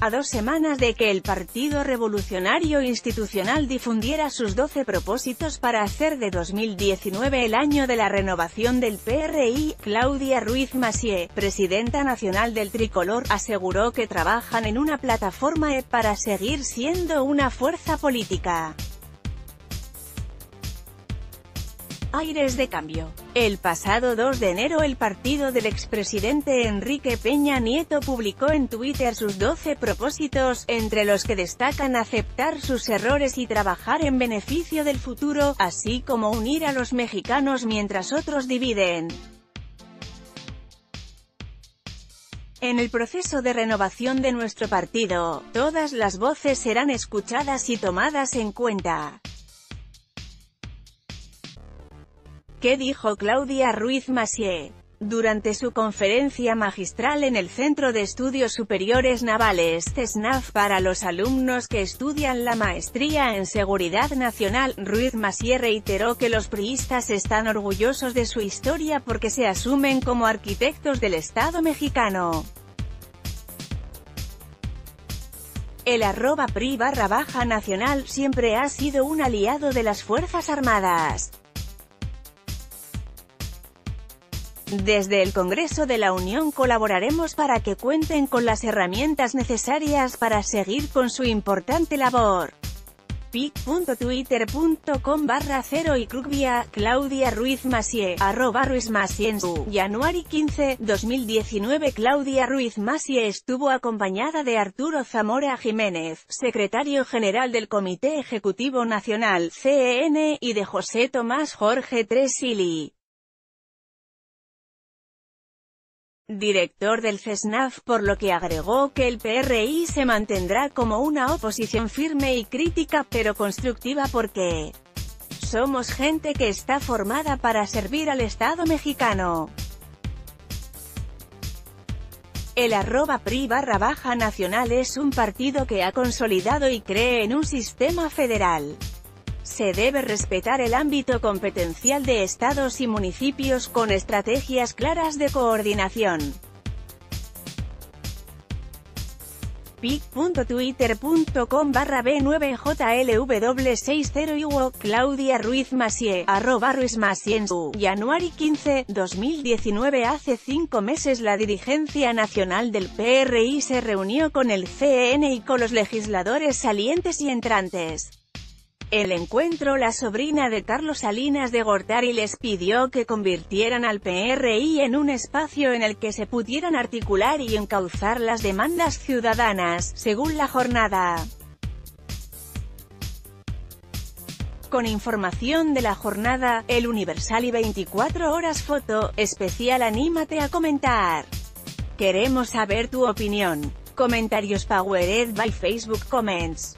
A dos semanas de que el Partido Revolucionario Institucional difundiera sus 12 propósitos para hacer de 2019 el año de la renovación del PRI, Claudia Ruiz Massieu, presidenta nacional del Tricolor, aseguró que trabajan en una plataforma E para seguir siendo una fuerza política. Aires de cambio. El pasado 2 de enero el partido del expresidente Enrique Peña Nieto publicó en Twitter sus 12 propósitos, entre los que destacan aceptar sus errores y trabajar en beneficio del futuro, así como unir a los mexicanos mientras otros dividen. En el proceso de renovación de nuestro partido, todas las voces serán escuchadas y tomadas en cuenta. ¿Qué dijo Claudia Ruiz Massieu? Durante su conferencia magistral en el Centro de Estudios Superiores Navales CESNAF para los alumnos que estudian la maestría en Seguridad Nacional, Ruiz Massieu reiteró que los priistas están orgullosos de su historia porque se asumen como arquitectos del Estado mexicano. El arroba PRI barra baja nacional siempre ha sido un aliado de las Fuerzas Armadas. Desde el Congreso de la Unión colaboraremos para que cuenten con las herramientas necesarias para seguir con su importante labor. pic.twitter.com barra cero y Crugvia, Claudia Ruiz Massieu, arroba Ruiz Massieu Januari 15, 2019 Claudia Ruiz Massieu estuvo acompañada de Arturo Zamora Jiménez, secretario general del Comité Ejecutivo Nacional, CEN, y de José Tomás Jorge Tresili. Director del CESNAF, por lo que agregó que el PRI se mantendrá como una oposición firme y crítica, pero constructiva porque somos gente que está formada para servir al Estado mexicano. El arroba PRI barra baja nacional es un partido que ha consolidado y cree en un sistema federal. Se debe respetar el ámbito competencial de estados y municipios con estrategias claras de coordinación. pic.twitter.com barra B9JLW60 Claudia Ruiz Massieu, arroba Ruiz Massieu, Januari 15, 2019 Hace cinco meses la dirigencia nacional del PRI se reunió con el CN y con los legisladores salientes y entrantes el encuentro la sobrina de Carlos Salinas de Gortari les pidió que convirtieran al PRI en un espacio en el que se pudieran articular y encauzar las demandas ciudadanas, según la jornada. Con información de la jornada, El Universal y 24 horas foto, especial anímate a comentar. Queremos saber tu opinión. Comentarios Powered by Facebook Comments.